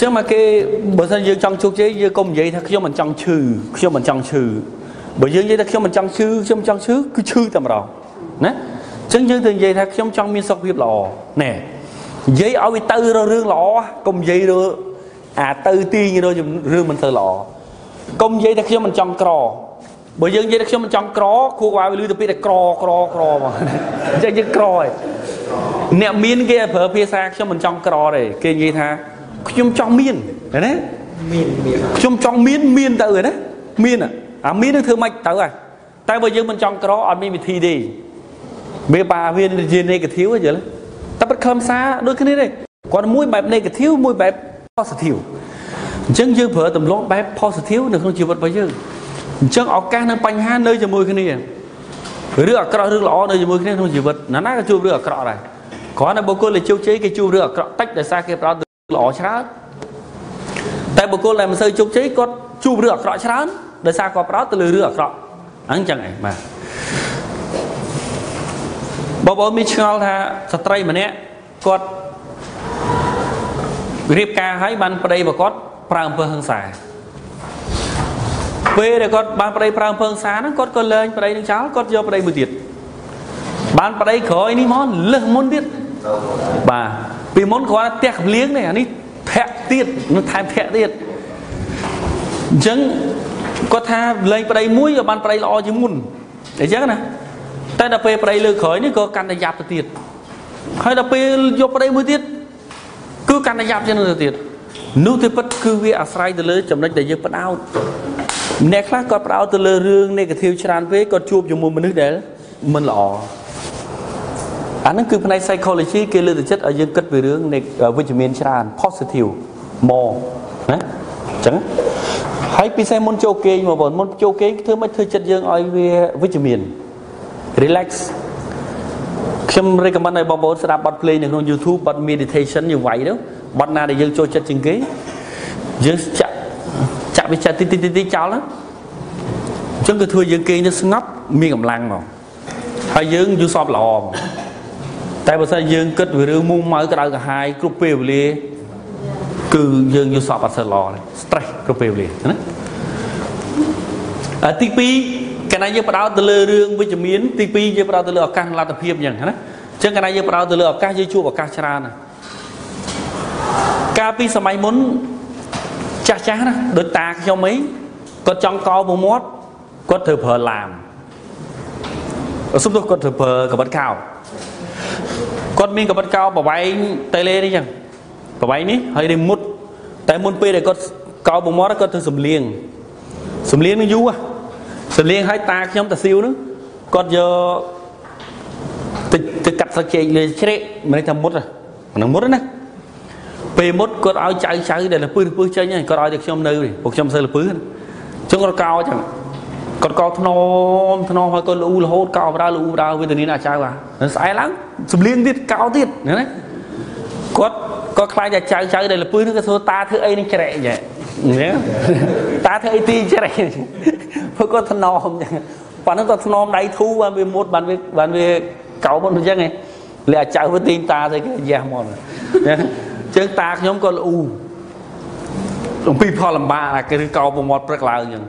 ចឹងមកគេបើសិនយើងចង់ជោគជ័យយើងកុំនិយាយថាខ្ញុំមិនចង់ឈឺខ្ញុំមិនចង់ឈឺបើយើងនិយាយថាខ្ញុំមិនចង់ឈឺខ្ញុំមិនចង់ឈឺគឺឈឺតែម្ដងណាចឹងយើងត្រូវនិយាយថាខ្ញុំចង់មានសុខភាពល្អណែនិយាយឲ្យវាទៅរករឿងល្អកុំនិយាយរកអាទៅទីរករឿងមិនទៅល្អកុំនិយាយថាខ្ញុំមិនចង់ក្របើយើងនិយាយថាខ្ញុំមិនចង់ក្រគួរឲ្យវាលឺទៅពីតែក្រក្រក្រមកអញ្ចឹងយើងក្រឯងអ្នកមានគេប្រើភាសាខ្ញុំមិនចង់ក្រទេគេនិយាយថា ខ្ញុំចង់មានណាមានមានខ្ញុំចង់មានមានទៅណាមានអាមាននឹងធ្វើម៉េចទៅហ่ะតែបើយើងមិនចង់ក្រអត់មានវិធីទេវាបាវាជា negative យល់តែប្រខំសារដូចគ្នាទេគាត់មួយបែប negative មួយបែប positive អញ្ចឹងយើងប្រើទម្លាប់បែប positive នៅក្នុងជីវិតរបស់យើងអញ្ចឹងឱកាសនិងបញ្ហានៅជាមួយគ្នារឿងអាក្រក់រឿងល្អនៅជាមួយគ្នាក្នុងជីវិតណាណាក៏ជួបរឿងអាក្រក់ដែរគ្រាន់តែបុគ្គលដែលជោគជ័យគេជួបរឿងអាក្រក់តិចដោយសារគេផ្ដោត ល្អច្រើនតែបុគ្គលដែលមិនសូវជោគជ័យគាត់ជួបរឿងអាក្រក់ច្រើនដោយសារគាត់ផ្ដោតទៅលើរឿងអាក្រក់អញ្ចឹងឯងបាទបងប្អូនមានឆ្ងល់ថាស្ត្រីម្នាក់គាត់រៀបការឲ្យបានប្តីរបស់គាត់ប្រើអំពើហិង្សាពេលដែលគាត់បានប្តីប្រើអំពើហិង្សាហ្នឹងគាត់ក៏លែងប្តីនឹងចោលគាត់យកប្តីមួយទៀតបានប្តីក្រោយនេះមកលឹះមុនទៀតបាទ ពីមុនគ្រាន់តែផ្ទះកម្លៀងទេអានេះធាក់ទៀតនឹងថែមធាក់ទៀតអញ្ចឹងគាត់ថាលែងប្តីមួយក៏បានប្តីល្អជាងមុនអញ្ចឹងណាតែដល់ពេលប្តីលើក្រោយនេះក៏កាន់តែយ៉ាប់ទៅទៀតហើយដល់ពេលយកប្តីមួយទៀតគឺកាន់តែយ៉ាប់ជាងនោះទៅទៀតនោះទៅពិតគឺវាអាស្រ័យទៅលើចំណុចដែលយើងផ្ដោតម្នាក់ខ្លះគាត់ផ្ដោតទៅលើរឿង negative ច្រើនពេកគាត់ជួបជាមួយមនុស្សដែលមិនល្អ អាហ្នឹងគឺផ្នែក psychology គេលើកទឹកចិត្តឲ្យយើងគិតពីរឿងវិជ្ជមានច្រើន positive more ណាអញ្ចឹងហើយពិសេសមុនចូលគេងមកបងមុនចូលគេងធ្វើមិនធ្វើចិត្តយើងឲ្យវាវិជ្ជមាន relax ខ្ញុំ recommend ឲ្យបងប្អូនស្ដាប់បទភ្លេងនៅក្នុង YouTube បទ meditation យូរវាយទៅបទណាដែលយើងចូលចិត្តជាងគេយើងចាក់ចាក់វាចាក់ទីទីទីចោលណាអញ្ចឹងគឺធ្វើយើងគេងទៅស្ងប់មានកម្លាំងមកហើយយើងយូរសពល្អមក តែបើសិនយើងគិតពីរឿងមុំម៉ៅក្តៅកាហាយគ្រប់ពេលវេលាគឺយើងយល់សពអត់សូវល្អទេ stress គ្រប់ពេលវេលាណាអទី2កណ្ដាយើងបដោតទៅលើរឿងវិជ្ជមានទី2យើងបដោតទៅលើឱកាសលទ្ធភាពអញ្ចឹងណាអញ្ចឹងកណ្ដាយើងបដោតទៅលើឱកាសយើងជួបឱកាសច្រើនណាកាលពីសម័យមុនចាស់ចាស់ណាដូចតាខ្ញុំអីគាត់ចង់កោពងមាត់គាត់ត្រូវប្រើឡាមសុំទោះគាត់ត្រូវប្រើកបិតកោ គាត់មានកបិតកោប្រវែងតេលេនេះចឹងប្រវែងនេះហើយនេះមុតតែមុនពេលដែលគាត់កោពងមាត់គាត់ធ្វើសំលៀងសំលៀងនឹងយូរសំលៀងឲ្យតាខ្ញុំតាស៊ីវនោះគាត់យកទៅទៅកាត់ស្លឹកចេកលើជ្រែកមិនថាមុតហ្នឹងមុតណាពេលមុតគាត់ឲ្យចៅចៅដែលលពឹសលពឹសចេញហ្នឹងគាត់ឲ្យតែខ្ញុំនៅពួកខ្ញុំសើលពឹសអញ្ចឹងគាត់កោចឹង គាត់កោធ្នមធ្នមហើយគាត់លូរហូតកោបដើលូបដើវេទនាអាចៅអាស្អែកឡើងសំលៀងទៀតកោទៀតណាគាត់គាត់ខ្លាចតែចៅចៅដែលលពឹសនោះគាត់សួរតាធ្វើអីនឹងច្រែកចឹងតាធ្វើអីទីច្រែកព្រោះគាត់ធ្នមចឹងប៉ណ្ណឹងគាត់ធ្នមដៃធូបានវាមុតបានវាបានវាកោមុនអញ្ចឹងឯងលេអាចៅទៅទីតាទៅគេយ៉ាស់មកណាជើងតាខ្ញុំក៏ល្អូអំពីផលលំបាកគេឬកោប្រមាត់ព្រឹកឡើងអញ្ចឹង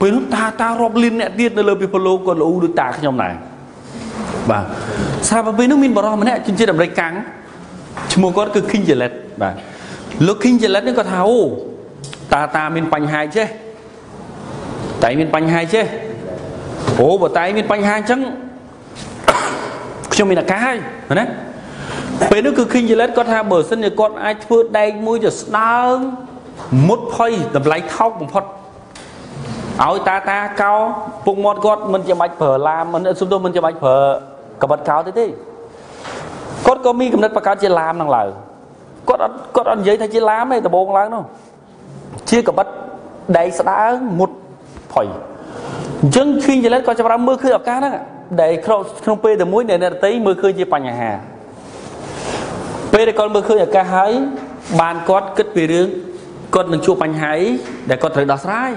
ពេលនោះតាតារាប់លានអ្នកទៀតនៅលើពិភពលោកក៏ល្អូដូចតាខ្ញុំដែរបាទសារពេលនោះមានបរិសម្នាក់ជនជាតិអាមេរិកកាំងឈ្មោះគាត់គឺ King Gillette បាទលោក King Gillette នេះគាត់ថាអូតាតាមានបញ្ហាចេះតែមានបញ្ហាចេះអូបើតែមានបញ្ហាអញ្ចឹងខ្ញុំមានអាការហើយណាពេលនោះគឺឃើញយលេតគាត់ថាបើសិនជាគាត់អាចធ្វើដែកមួយទៅស្ដើងមុតផុយតម្លៃថោកបំផុត ឲ្យតាតាកោពុកមាត់គាត់មិនចាំបាច់ប្រើឡាមមិនសុំទោសមិនចាំបាច់ប្រើកបិតកោទេទេគាត់ក៏មានកំណត់បង្កើតជាឡាមនឹងឡើងគាត់អត់គាត់អត់និយាយថាជាឡាមទេដបងឡើងនោះជាកបិតដែកស្ដើងមុតផុយអញ្ចឹងឃើញយលេតគាត់ចាប់បានមើលឃើញឱកាសហ្នឹងដែលក្នុងពេលតែមួយអ្នកនរតីមើលឃើញជាបញ្ហាពេលដែលគាត់មើលឃើញឱកាសហើយបានគាត់គិតពីរឿងគាត់នឹងជួបបញ្ហាដែលគាត់ត្រូវដោះស្រាយ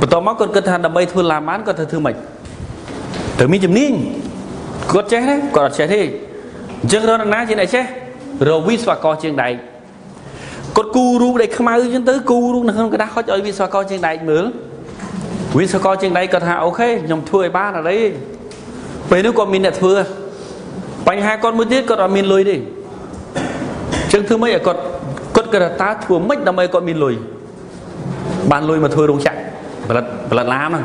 បន្ទាប់មកគាត់គិតថាដើម្បីធ្វើឡាម៉ានគាត់ត្រូវធ្វើម៉េចត្រូវមានជំនាញគាត់ចេះទេគាត់អត់ចេះទេអញ្ចឹងរកណាជាអ្នកចេះរកវិស្វករជាងដែកគាត់គូរូបដែលខ្មៅអញ្ចឹងទៅគូរូបនៅក្នុងក្តារហុចឲ្យវិស្វករជាងដែកមើលវិស្វករជាងដែកគាត់ថាអូខេខ្ញុំធ្វើឲ្យបានអីពេលនោះគាត់មានអ្នកធ្វើបញ្ហាគាត់មួយទៀតគាត់អត់មានលុយទេអញ្ចឹងធ្វើម៉េចឲ្យគាត់គាត់គាត់តើធ្វើម៉េចដើម្បីគាត់មានលុយបានលុយមកធ្វើរោងចក្រ ផលិតផលិតឡានហ្នឹង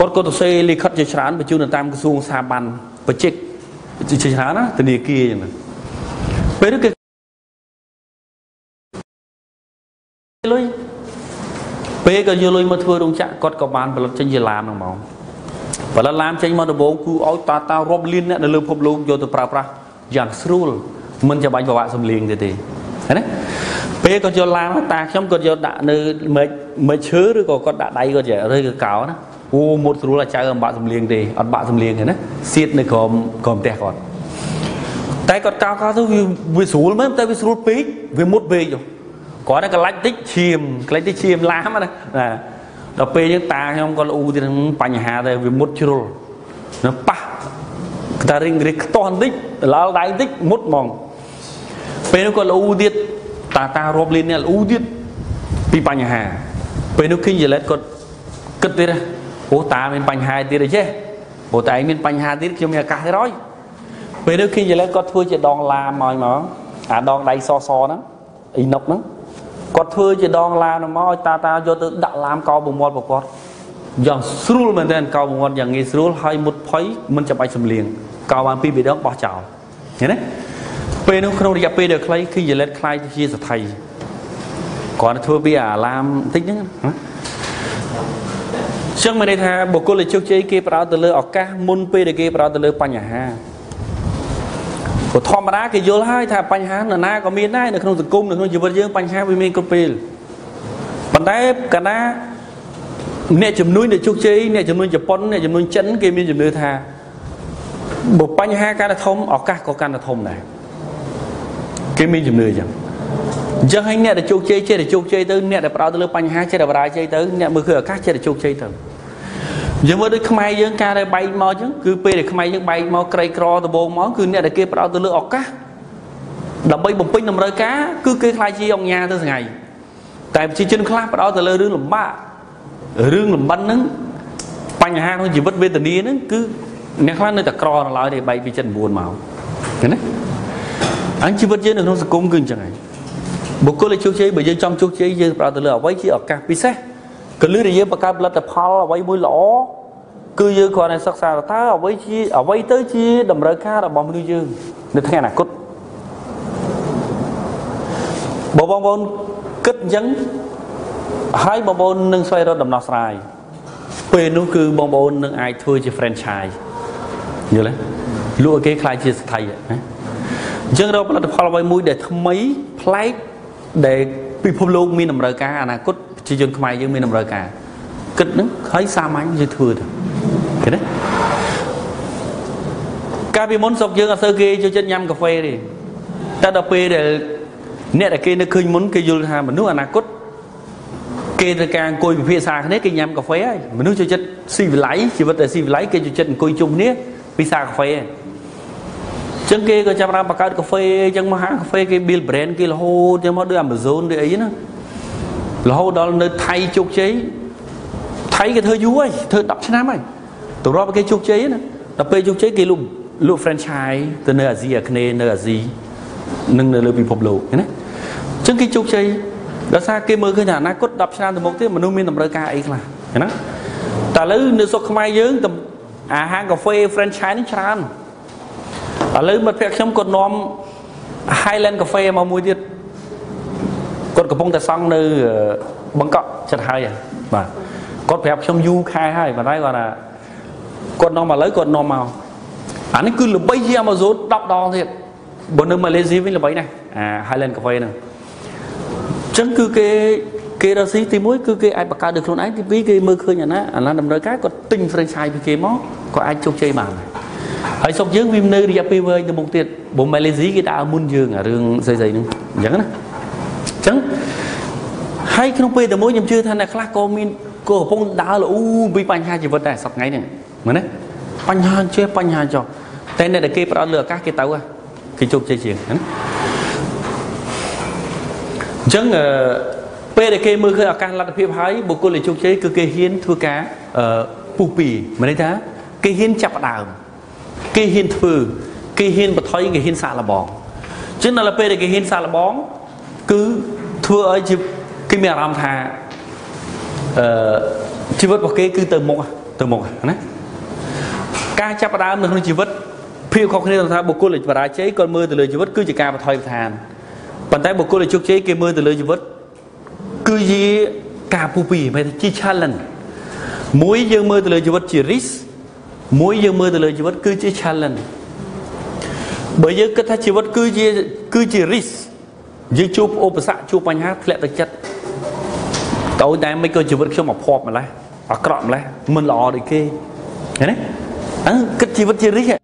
គាត់ក៏ទៅសេលិខិតជាច្រើនបញ្ជូនទៅតាមក្រសួងស្ថាប័នបច្ចេកជាច្រើនណាធនាគារអញ្ចឹងពេលនោះគេលុយពេលក៏យកលុយមកធ្វើរោងចក្រគាត់ក៏បានផលិតចេញជាឡានហ្នឹងហ្មងផលិតឡានចេញមកដំបូងគឺឲ្យតាតារាប់លានអ្នកនៅលើពិភពលោកយកទៅប្រើប្រាស់យ៉ាងស្រួលមិនចាំបាច់ពិបាកសំលៀងទេទេណាពេលគាត់យកឡានតាខ្ញុំគាត់យកដាក់នៅមេឃ មេឃឈើឬក៏គាត់ដាក់ដៃគាត់ចេះឬក៏កោណាអូមុតស្រួលចៅអត់បាក់សំលៀងទេអត់បាក់សំលៀងទេណាសៀតនៅក្រោមក្រោមផ្ទះគាត់តែគាត់កោកោទៅវាស្រួលមែនតែវាស្រួលពេកវាមុតពេកគាត់តែកលាច់តិចឈាមកលាច់តិចឈាមឡាមណាដល់ពេលយើងតាខ្ញុំក៏លូទៀតបញ្ហាតែវាមុតជ្រុលនៅប៉ះតារិងរិះខ្ទាស់បន្តិចដល់ដៃបន្តិចមុតហ្មងពេលនោះគាត់លូទៀតតាតារាប់លានអ្នកលូទៀតពីបញ្ហា ពេលនោះ King Gillette គាត់គិតទៀតអូតាមានបញ្ហាទៀតអីចេះព្រោះតែឯងមានបញ្ហាទៀតខ្ញុំមានឱកាសទៀតហើយពេលនោះ King Gillette គាត់ធ្វើជាដងឡាមកឲ្យមកអាដងដៃសសហ្នឹងអ៊ីណុកហ្នឹងគាត់ធ្វើជាដងឡាមមកឲ្យតាតាយកទៅដាក់ឡាមកោប្រមាត់ប្រគាត់យ៉ាងស្រួលមែនទែនកោប្រមាត់យ៉ាងងាយស្រួលហើយមុតផុយមិនចាំបាច់សំលៀងកោបានពីរពីរដងបោះចោលឃើញទេពេលនោះក្នុងរយៈពេលដែលខ្លីគឺយលេតខ្លាយទៅជាសថី គាត់ធ្វើពីអាឡាមបន្តិចហ្នឹងចឹងមានន័យថាបុគ្គលដែលជោគជ័យគេប្រោតទៅលើឱកាសមុនពេលដែលគេប្រោតទៅលើបញ្ហាព្រោះធម្មតាគេយល់ហើយថាបញ្ហានរណាក៏មានដែរនៅក្នុងសង្គមនៅក្នុងជីវិតយើងបញ្ហាវាមានគ្រប់ពេលប៉ុន្តែកាលណាអ្នកជំនួយដែលជោគជ័យអ្នកជំនួយជប៉ុនអ្នកជំនួយចិនគេមានជំនឿថាបើបញ្ហាកាន់តែធំឱកាសក៏កាន់តែធំដែរគេមានជំនឿអញ្ចឹង អញ្ចឹងឲ្យអ្នកដែលជោគជ័យចេះតែជោគជ័យទៅអ្នកដែលប្រោតទៅលើបញ្ហាចេះតែបរាជ័យទៅអ្នកមើលគឺឱកាសចេះតែជោគជ័យទៅយើងមើលដូចខ្មែរយើងការដែលបែកមកអញ្ចឹងគឺពេលដែលខ្មែរយើងបែកមកក្រីក្រដំបូងមកគឺអ្នកដែលគេប្រោតទៅលើឱកាសដើម្បីបំពេញតម្រូវការគឺគេខ្លាចជាអង្គញាទៅថ្ងៃតែប្រជាជនខ្លះប្រោតទៅលើរឿងលំបាករឿងលំបិនហ្នឹងបញ្ហាក្នុងជីវិតវេទនាហ្នឹងគឺអ្នកខ្លះនៅតែក្រនៅឡើយទេបែកពី79មកឃើញទេអញ្ជីវិតយើងនៅក្នុងសង្គមគឺអញ្ចឹងហើយ បុគ្គលដែលជោគជ័យបើយើងចង់ជោគជ័យយើងប្រើទៅលើអ្វីជាឱកាសពិសេសក៏លឺដែលយើងបង្កើតផលិតផលអ្វីមួយល្អគឺយើងគ្រាន់តែសិក្សាថាអ្វីជាអ្វីទៅជាតម្រូវការរបស់មនុស្សយើងនៅថ្ងៃអនាគតបើបងប្អូនគិតអញ្ចឹងហើយបងប្អូននឹងស្វែងរកដំណោះស្រាយពេលនោះគឺបងប្អូននឹងអាចធ្វើជា franchise យល់ទេលក់ឲ្យគេខ្លាយជាស្ថិយណាអញ្ចឹងរកផលិតផលអ្វីមួយដែលថ្មីប្លែក ដែលពិភពលោកមានតម្រូវការអនាគតជាជនខ្មែរយើងមានតម្រូវការគិតហ្នឹងហើយសាមញ្ញយើងធ្វើទៅឃើញទេកាលពីមុនស្រុកយើងអត់សូវគេចូលចិត្តញ៉ាំកាហ្វេទេតែដល់ពេលដែលអ្នកដែលគេនឹកឃើញមុនគេយល់ថាមនុស្សអនាគតគេត្រូវការអង្គុយពិភាក្សាគ្នាគេញ៉ាំកាហ្វេហើយមនុស្សចូលចិត្តស៊ីវិល័យជីវិតតែស៊ីវិល័យគេចូលចិត្តអង្គុយជុំគ្នាពិសាកាហ្វេហើយ ចឹងគេក៏ចាប់បានបង្កើតកាហ្វេចឹងមកហាងកាហ្វេគេ build brand គេរហូតចឹងមកដូច Amazon ដូចអីណារហូតដល់នៅថៃជោគជ័យថៃគេធ្វើយូរហើយធ្វើ10ឆ្នាំហើយទៅរាប់គេជោគជ័យណាដល់ពេលជោគជ័យគេលក់លក់ franchise ទៅនៅអាស៊ីអាគ្នេយ៍នៅអាស៊ីនិងនៅលើពិភពលោកណាចឹងគេជោគជ័យដោយសារគេមើលឃើញថាអនាគត10ឆ្នាំទៅមុខទៀតមនុស្សមានតម្រូវការអីខ្លះណាតែឥឡូវនៅស្រុកខ្មែរយើងអាហារកាហ្វេ franchise នេះច្រើន ឥឡូវមិត្តភក្តិខ្ញុំគាត់នាំ Highland Cafe មកមួយទៀតគាត់កំពុងតែសង់នៅបង្កក់ចិត្តហើយបាទគាត់ប្រាប់ខ្ញុំយូរខែហើយប៉ុន្តែគាត់ថាគាត់នាំមកឥឡូវគាត់នាំមកអានេះគឺល្បីជា Amazon 10ដងទៀតបើនៅម៉ាឡេស៊ីវិញល្បីណាស់អា Highland Cafe ហ្នឹងអញ្ចឹងគឺគេគេរកស៊ីទី1គឺគេអាចបង្កើតដោយខ្លួនឯងទី2គេមើលឃើញអាណាអាណាតម្រូវការគាត់ទិញ franchise ពីគេមកគាត់អាចជោគជ័យបាន ហើយសុកយើងវានៅរយៈពេលវែងទៅមុខទៀតបើម៉ាឡេស៊ីគេដើរមុនយើងអារឿងស្អីស្អីហ្នឹងអញ្ចឹងណាអញ្ចឹងហើយក្នុងពេលតែមួយខ្ញុំជឿថាអ្នកខ្លះក៏មានក៏កំពុងដើរលូពីបញ្ហាជីវិតដែរសប្តាហ៍ហ្នឹងមែនទេបញ្ហាចេះបញ្ហាចុះតែអ្នកដែលគេផ្ដោតលើឱកាសគេទៅគេជោគជ័យជាងណាអញ្ចឹងអឺពេលដែលគេមើលឃើញឱកាសលទ្ធភាពហើយបុគ្គលដែលជោគជ័យគឺគេហ៊ានធ្វើការអឺពុះពីមានន័យថាគេហ៊ានចាប់ផ្ដើម គេហ៊ានធ្វើគេហ៊ានបន្ថយគេហ៊ានសាកល្បងអញ្ចឹងដល់ពេលដែលគេហ៊ានសាកល្បងគឺធ្វើឲ្យជីវិតគេមានអារម្មណ៍ថាអឺជីវិតរបស់គេគឺទៅមុខទៅមុខណាការចាប់ផ្ដើមនៅក្នុងជីវិតភាពខុសគ្នាថាបុគ្គលដែលបរាជ័យគាត់មើលទៅលើជីវិតគឺជាការបន្ថយបន្ថានប៉ុន្តែបុគ្គលដែលជោគជ័យគេមើលទៅលើជីវិតគឺជាការពុះពីមិនជា challenge មួយយើងមើលទៅលើជីវិតជា risk មួយយើងមើលទៅលើជីវិតគឺជា challenge បើយើងគិតថាជីវិតគឺជាគឺជា risk យើងជួបឧបសគ្គជួបបញ្ហាធ្លាក់ទឹកចិត្តតើតែមិនក៏ជីវិតខ្ញុំមកភ័ព្វម្លេះអាក្រក់ម្លេះមិនល្អដូចគេឃើញទេអើគិតជីវិតជា risk